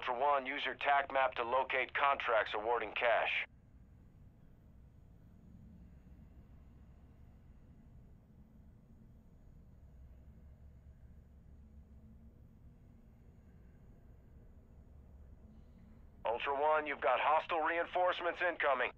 Ultra One, use your TAC map to locate contracts awarding cash. Ultra One, you've got hostile reinforcements incoming.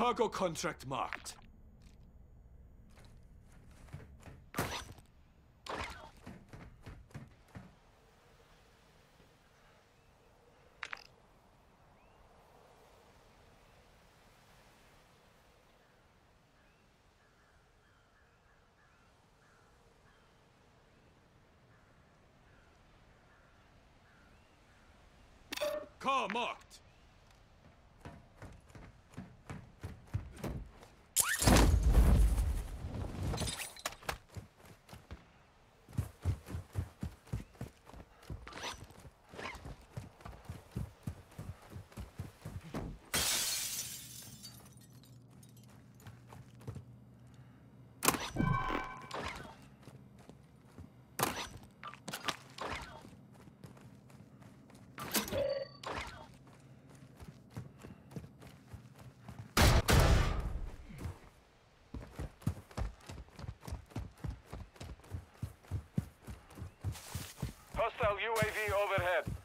Cargo contract marked. Car marked. Hostile UAV overhead.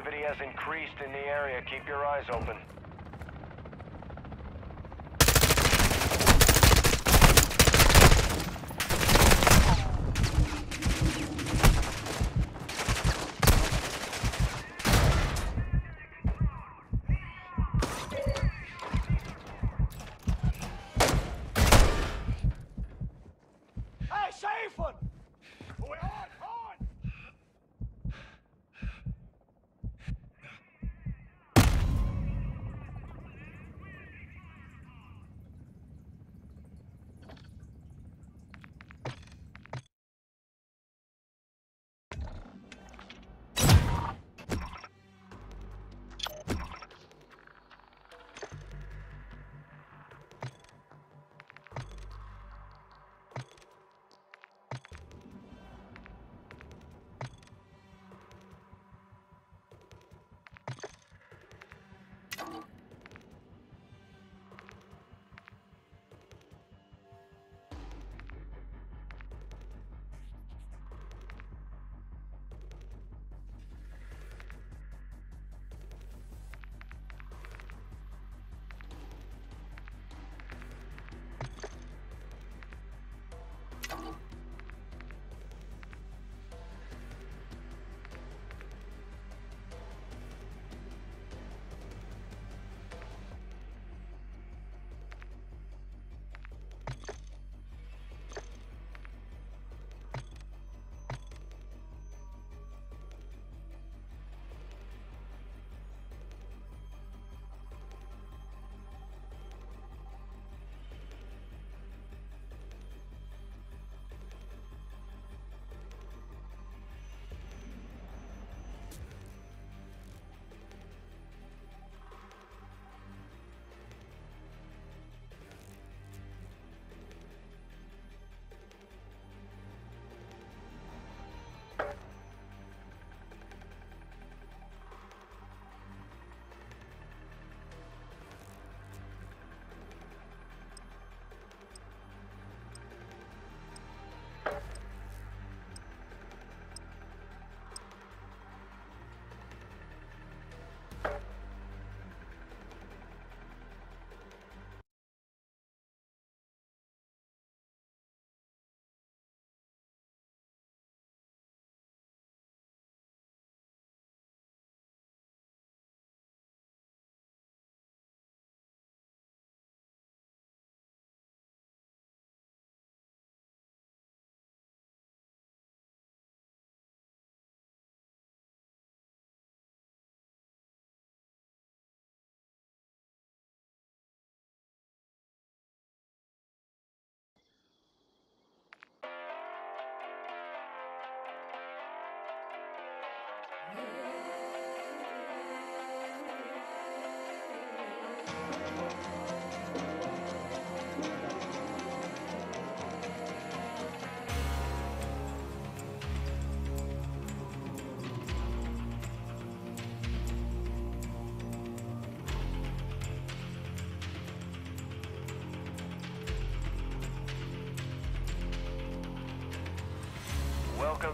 Activity has increased in the area. Keep your eyes open.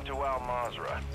To Al Mazrah.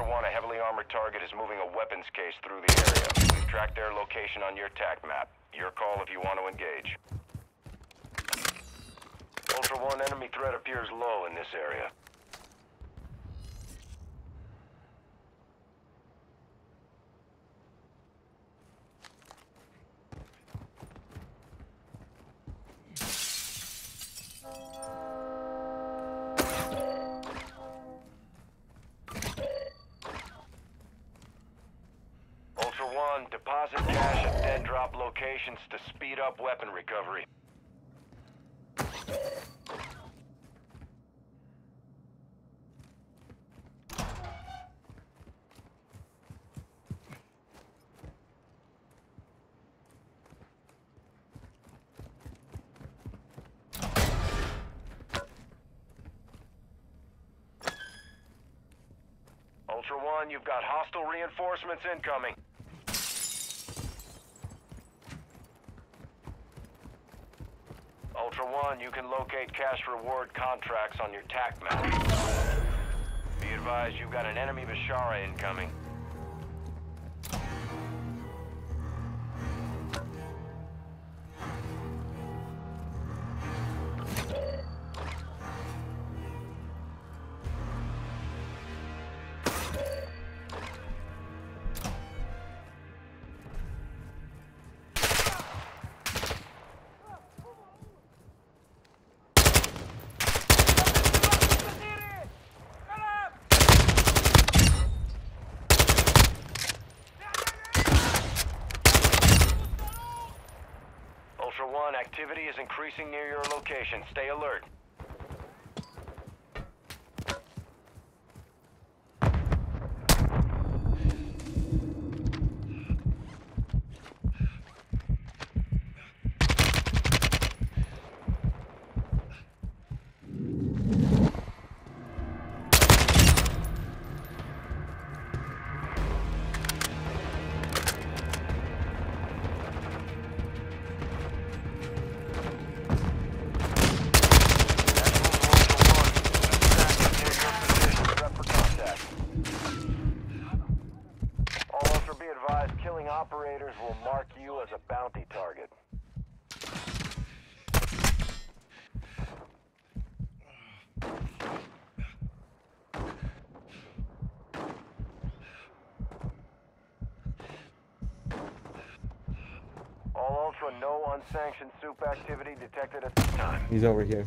Ultra One, a heavily armored target is moving a weapons case through the area. We've tracked their location on your TAC map. Your call if you want to engage. Ultra One, enemy threat appears low in this area. 1, you've got hostile reinforcements incoming. Ultra One, you can locate cash reward contracts on your TAC map. Be advised, you've got an enemy Bashara incoming. Stay alert. Unsanctioned soup activity detected at this time. He's over here.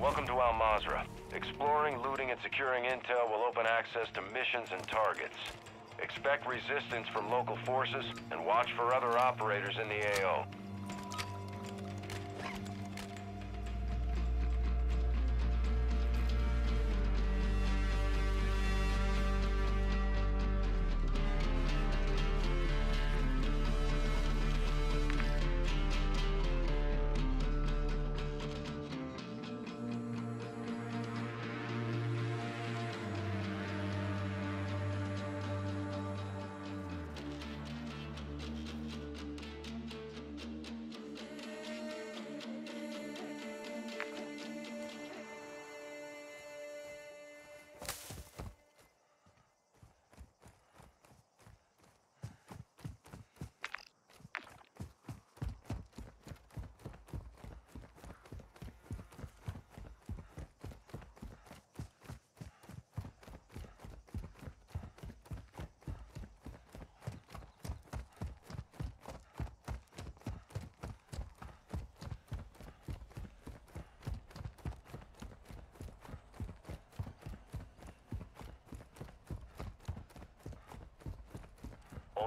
Welcome to Al Mazrah. Exploring, looting, and securing intel will open access to missions and targets. Expect resistance from local forces, and watch for other operators in the AO.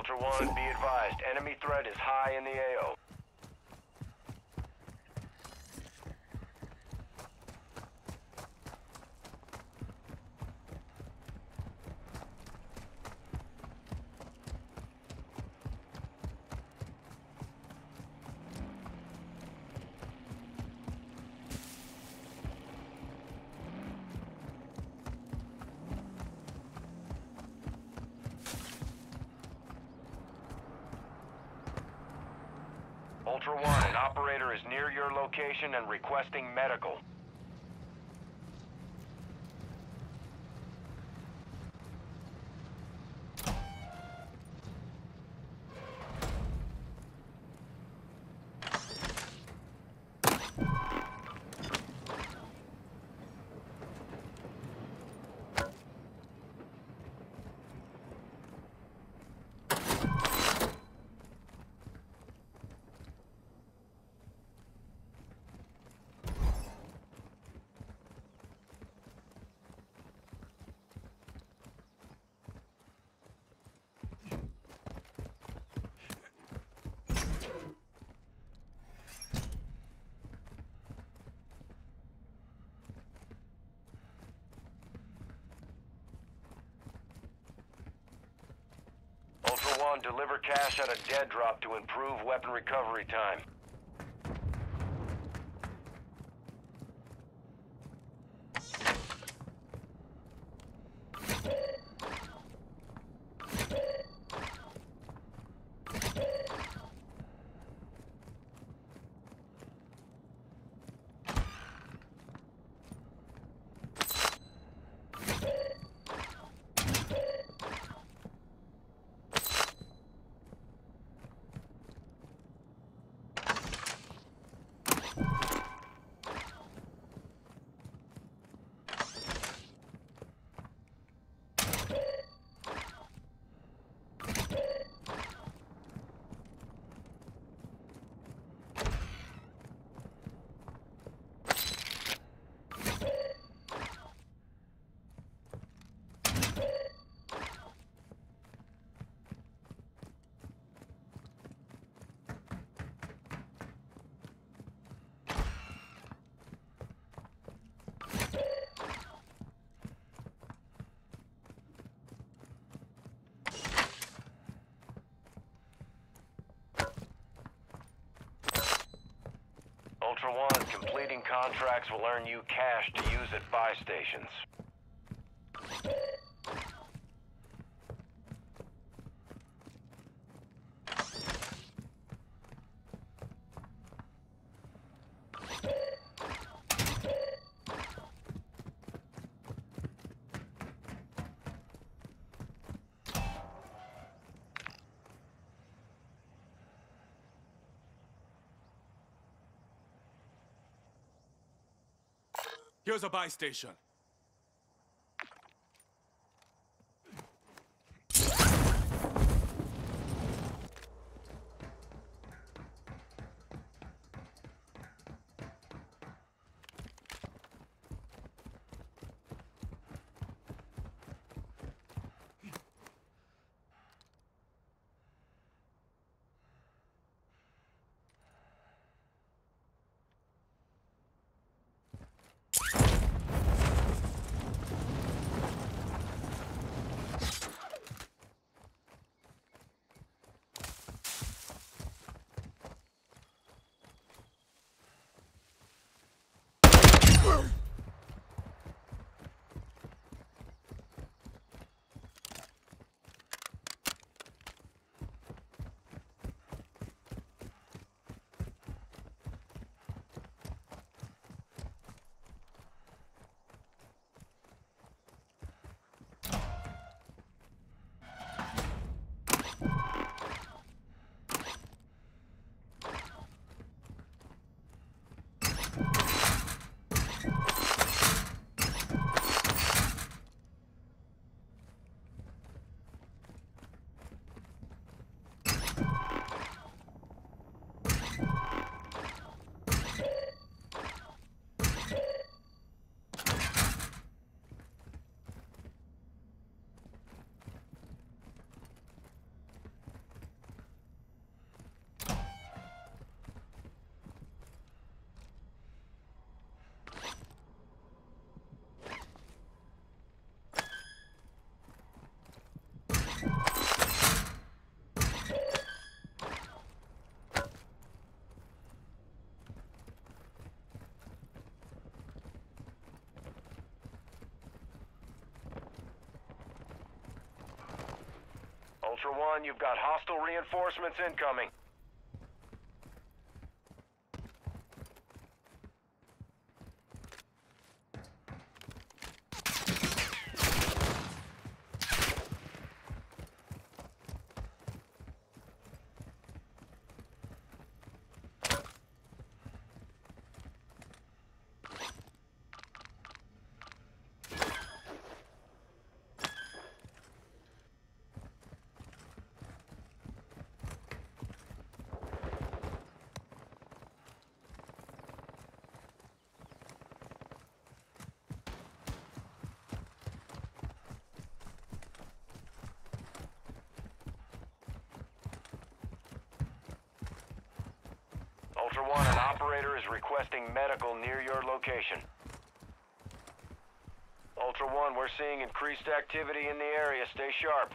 Ultra One, be advised, enemy threat is high in the AO. Ultra One, an operator is near your location and requesting medical. Ultra One, deliver cash at a dead drop to improve weapon recovery time. Ultra One, completing contracts will earn you cash to use at buy stations. A buy station. Ultra One, you've got hostile reinforcements incoming. Ultra One, an operator is requesting medical near your location. Ultra One, we're seeing increased activity in the area. Stay sharp.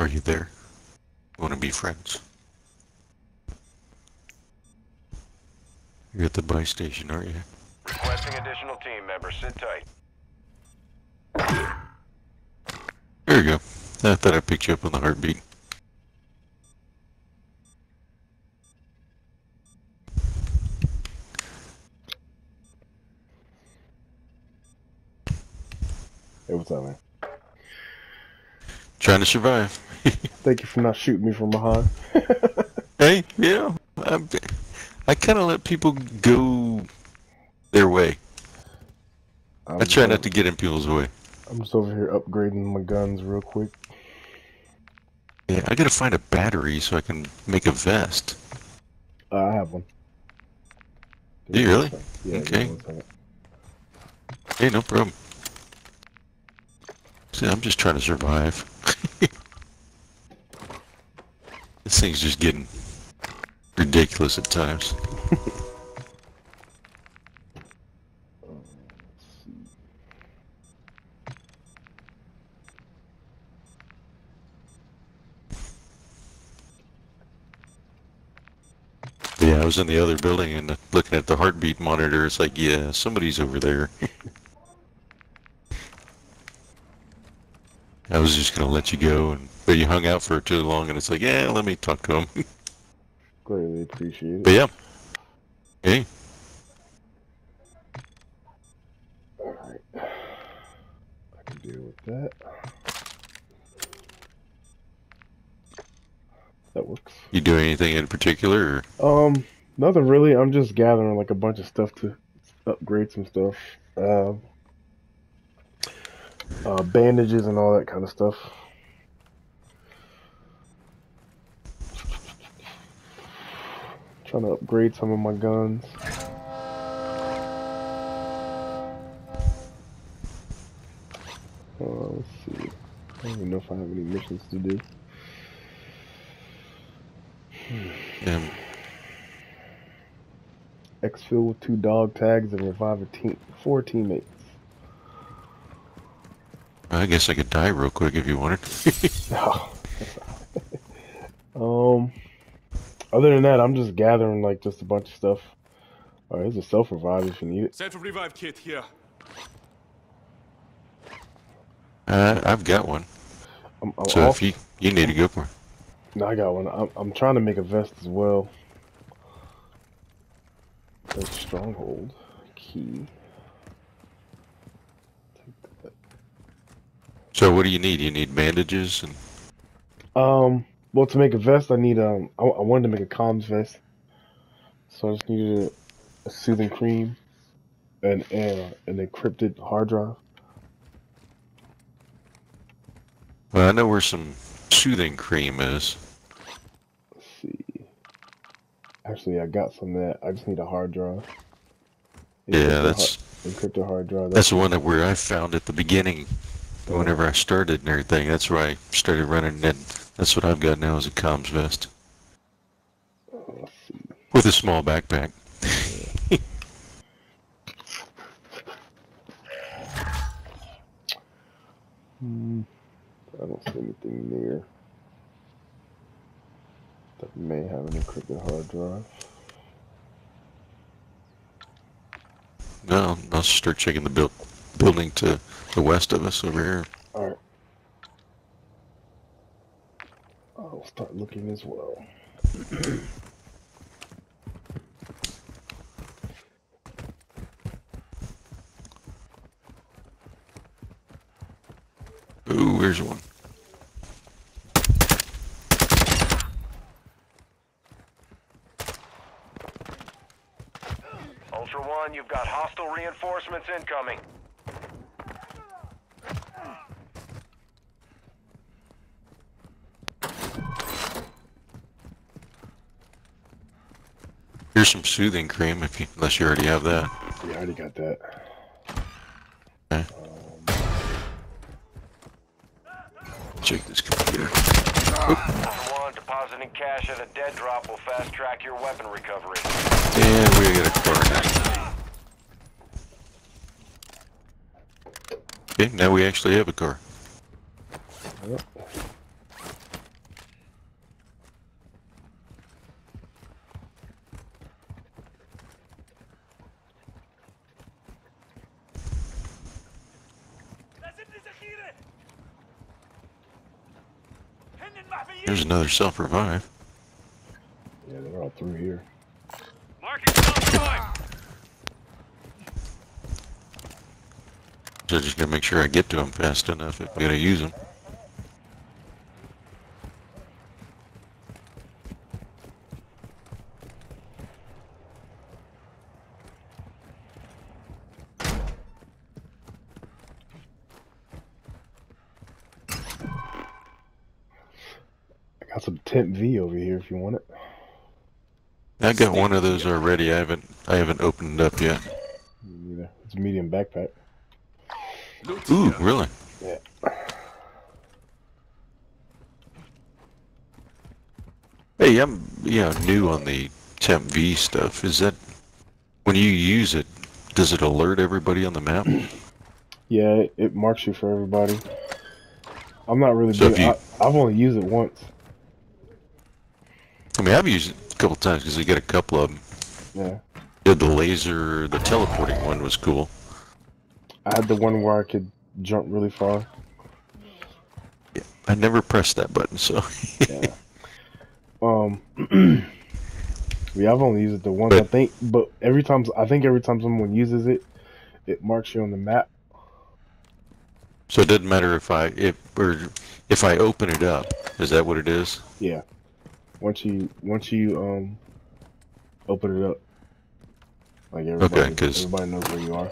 Are you there? Want to be friends? You're at the buy station, aren't you? Requesting additional team members. Sit tight. There you go. I thought I picked you up on the heartbeat. Hey, what's up, man? Trying to survive. Thank you for not shooting me from behind. Hey, know, I'm, I kind of let people go their way. I'm I try not to get in people's way. I'm just over here upgrading my guns real quick. Yeah, I gotta find a battery so I can make a vest. Uh, I have one. Do you really? Yeah. Okay. Hey, no problem. See, I'm just trying to survive. This thing's just getting ridiculous at times. Yeah, I was in the other building and looking at the heartbeat monitor. It's like, yeah, somebody's over there. I was just gonna let you go, and but you hung out for too long, and it's like, yeah, let me talk to him. Greatly appreciate it. but yeah, hey, Alright. I can deal with that. That works. you doing anything in particular? Or? Um, nothing really. I'm just gathering like a bunch of stuff to upgrade some stuff. Uh, uh, bandages and all that kind of stuff. Trying to upgrade some of my guns. Uh, let's see. I don't even know if I have any missions to do. Um, Exfil with two dog tags and revive a team, four teammates. I guess I could die real quick if you wanted. um, other than that, I'm just gathering like just a bunch of stuff. All right, here's a self revive if you need it. Self revive kit here. uh, I've got one, I'm, I'm so off- if you you need a good one. No, I got one. I'm, I'm trying to make a vest as well. That's stronghold key. Take that. So what do you need? You need bandages and Um, well, to make a vest, I need um, I, I wanted to make a comms vest, so I just needed a, a soothing cream, and uh, an encrypted hard drive. well, I know where some soothing cream is. Let's see. Actually, I got some of that. I just need a hard drive. Yeah, that's har- encrypted hard drive. that's the one that where I found at the beginning. Whenever I started and everything, that's where I started running. And that's what I've got now is a comms vest with a small backpack. Hmm. I don't see anything near that may have an encrypted hard drive. No, I'll start checking the build, building to the west of us over here. All right. I'll start looking as well. Ooh, where's one? Ultra One, you've got hostile reinforcements incoming. Here's some soothing cream, if you, unless you already have that. Yeah, I already got that. Okay. Um, Check this computer. Ultra One, depositing cash at a dead drop will fast track your weapon recovery. And we got a car now. Okay, now we actually have a car. There's another self-revive. Yeah, they're all through here. Marking So just gotta make sure I get to them fast enough if I'm gonna use them. I got some Temp V over here if you want it. I got one of those already. I haven't I haven't opened it up yet. Me neither. It's a medium backpack. Ooh, really? Yeah. Hey, I'm yeah new on the Temp V stuff. Is that when you use it? Does it alert everybody on the map? Yeah, it, it marks you for everybody. I'm not really So big. if you- I, I've only used it once. I mean, I've used it a couple times because I get a couple of them. Yeah. Did the laser, the teleporting one was cool. I had the one where I could jump really far. I never pressed that button, so Yeah. um. yeah, I've only used it the once, I think. But every time, I think every time someone uses it, it marks you on the map. so it doesn't matter if I if or if I open it up. Is that what it is? Yeah. Once you once you um open it up, like everybody, 'cause- everybody knows where you are.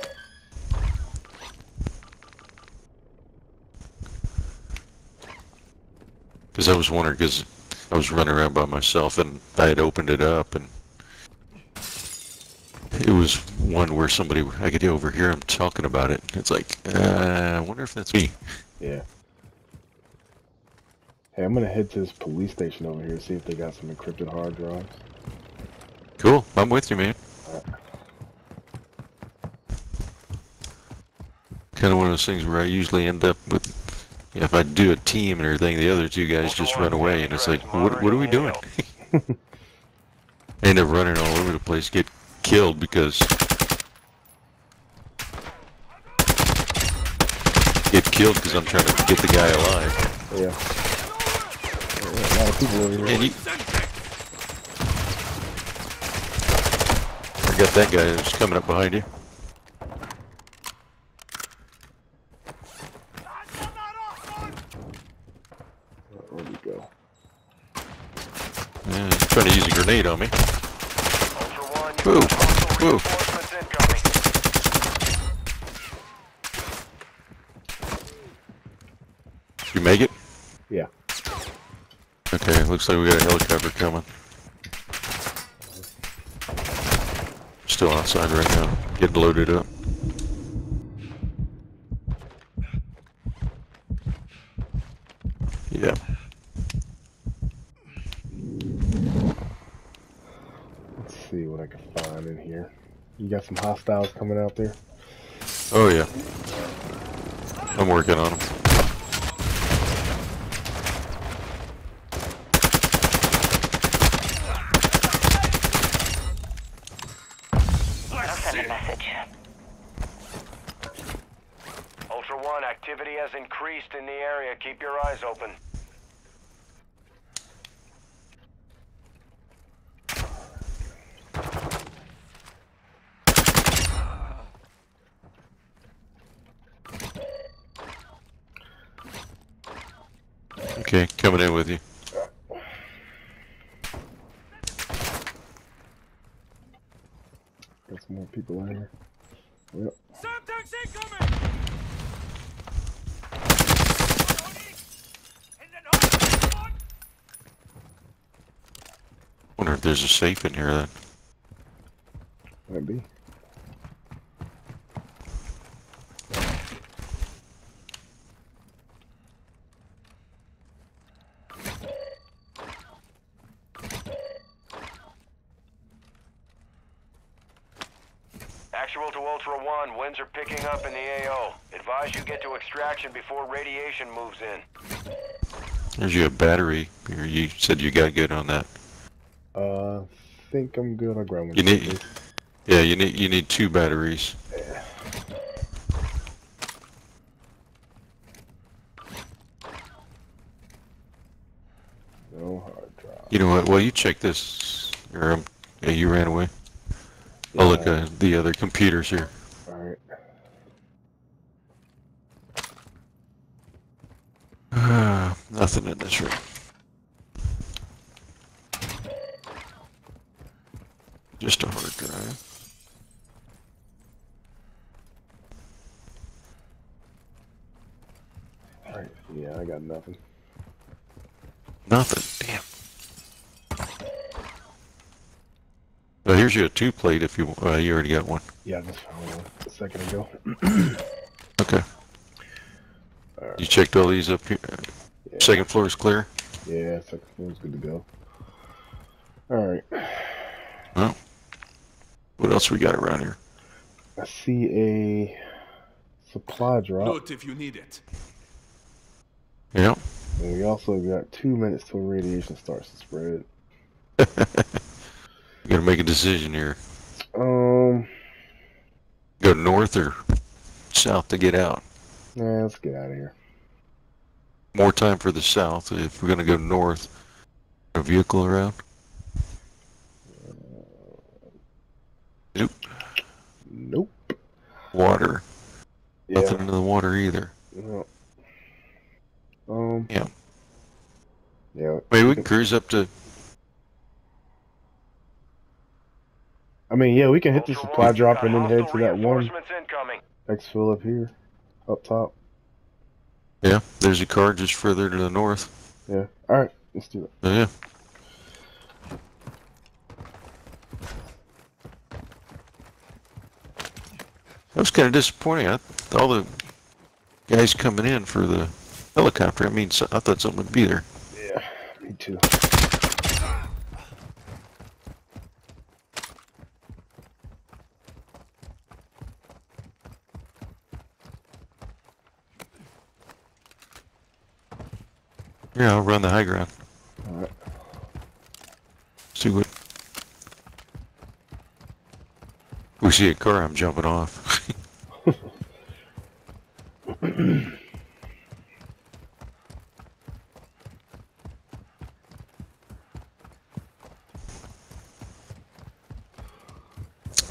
Because I was wondering because I was running around by myself and I had opened it up and it was one where somebody I could overhear him talking about it. It's like, uh, I wonder if that's me. Yeah. Hey, I'm gonna head to this police station over here see if they got some encrypted hard drives. Cool, I'm with you, man. Kind of one of those things where I usually end up with, if I do a team and everything, the other two guys just run away, and it's like, what, what are we doing? I end up running all over the place, get killed because get killed because I'm trying to get the guy alive. Yeah. Yeah, a lot of people over here. You, I got that guy that's coming up behind you. Where'd he go? Yeah, he's trying to use a grenade on me. Ultra One, you Whoa, got hostile whoa. reinforcements incoming. You make it? Yeah. Okay, looks like we got a helicopter coming. Still outside right now, getting loaded up. Yeah. Let's see what I can find in here. You got some hostiles coming out there? Oh yeah. I'm working on them. I'll send a message. Ultra One, activity has increased in the area. Keep your eyes open. Okay, coming in with you. Got some more people in here. Yep. Semtex incoming! Wonder a safe in here then. Might be. Actual to Ultra One, winds are picking up in the AO. Advise you get to extraction before radiation moves in. There's your battery. You said you got good on that. Uh, think I'm good. Grab one. You need, yeah, you need you need two batteries. No hard drive. You know what? Well, you check this. Or um, yeah, you ran away. I'll look at the other computers here. Alright. Nothing in this room. Just a hard drive. Alright. Yeah, I got nothing. Nothing. Damn. Well, here's your two plate if you uh, you already got one. Yeah, I just found one a second ago. Okay. Alright. You checked all these up here. Yeah. Second floor is clear. Yeah, second floor is good to go. Alright. Well, what else we got around here? I see a supply drop. Loot if you need it. Yeah. And we also got two minutes till radiation starts to spread. You gotta make a decision here. Um, Go north or south to get out. nah, let's get out of here. More time for the south. If we're gonna go north, a vehicle around. Nope. Nope. Water. Yeah. Nothing in the water either. no. Um. Yeah. Yeah. Maybe we can cruise up to. I mean, yeah, we can hit the supply drop and then head to that one exfil up here, up top. Yeah, there's a car just further to the north. Yeah. All right, let's do it. Oh, yeah. That was kind of disappointing. I, all the guys coming in for the helicopter. I mean, I thought someone would be there. Yeah. Me too. Yeah, I'll run the high ground. All right. See what. We see a car. I'm jumping off.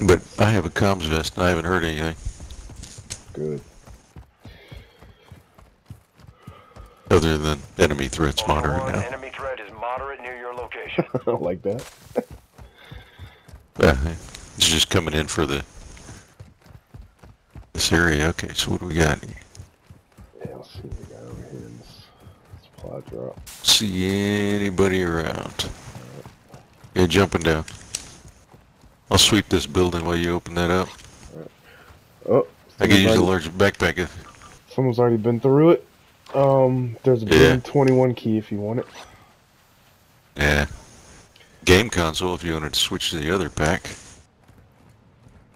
but I have a comms vest and I haven't heard anything. Good. Other than enemy threats Ultra moderate One, now. enemy threat is moderate near your location. I don't like that. Uh, it's just coming in for the this area. Okay, so what do we got? Yeah, let's see what we got over here in this supply drop. See anybody around? Yeah, jumping down. I'll sweep this building while you open that up. Oh, I could use a large backpack. if- Someone's already been through it. Um, there's a Yeah. 21 key if you want it. Yeah. Game console if you wanted to switch to the other pack.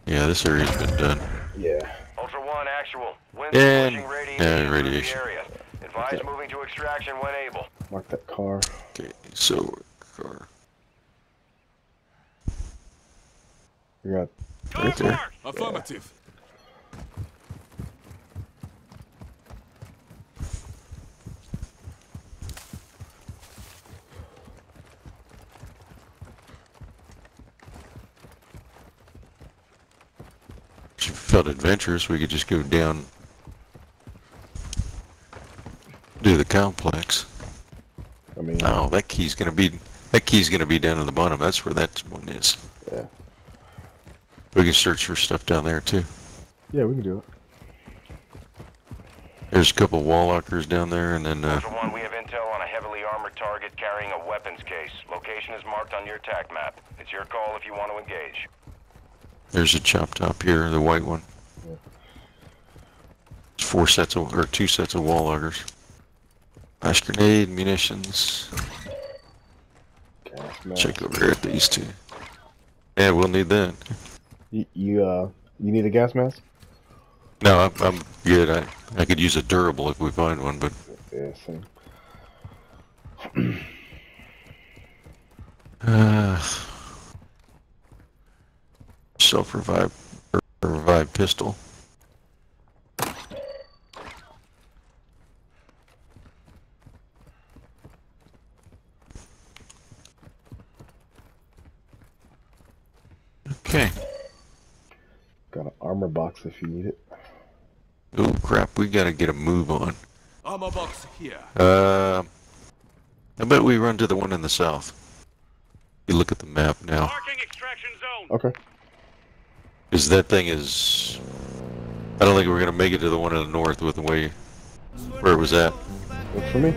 Yeah, this area's been done. Yeah. Ultra One, actual. Winds Yeah, pushing radiation yeah, radiation. area. Advise moving to extraction when able. Mark that car. Okay, so car. We got Right there. Affirmative. If you felt adventurous, we could just go down do the complex. I mean, Oh, that key's gonna be that key's gonna be down at the bottom. That's where that one is. Yeah. We can search for stuff down there too. yeah, we can do it. There's a couple wall lockers down there, and then uh, One, we have intel on a heavily armored target carrying a weapons case. Location is marked on your TAC map. It's your call if you want to engage. there's a chop top here, the white one. Yeah. There's four sets of or two sets of wall lockers. Flash grenade, munitions. Check over here at these two. Yeah, we'll need that. You, you uh, you need a gas mask? No, I'm, I'm good. I I could use a durable if we find one, but Yeah, same. uh, self revive revive pistol. armor box if you need it. Oh crap, we gotta get a move on. Armor box here. Uh, I bet we run to the one in the south. You look at the map now. Marking extraction zone. Okay. Because that thing is... I don't think we're gonna make it to the one in the north with the way... Where it was at. Works for me.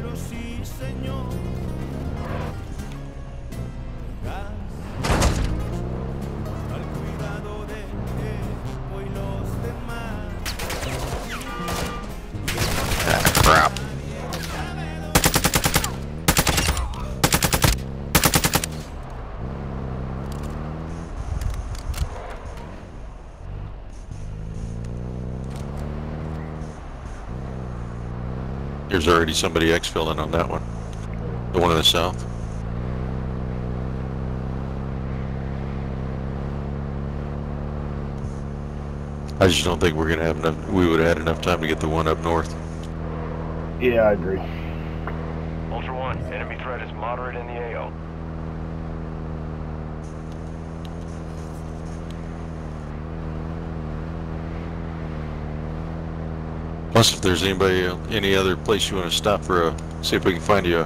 There's already somebody exfilling on that one. The one in the south. I just don't think we're gonna have enough. We would have had enough time to get the one up north. Yeah, I agree. Ultra One, enemy threat is moderate in the AO. Plus, if there's anybody, any other place you want to stop for a, see if we can find you a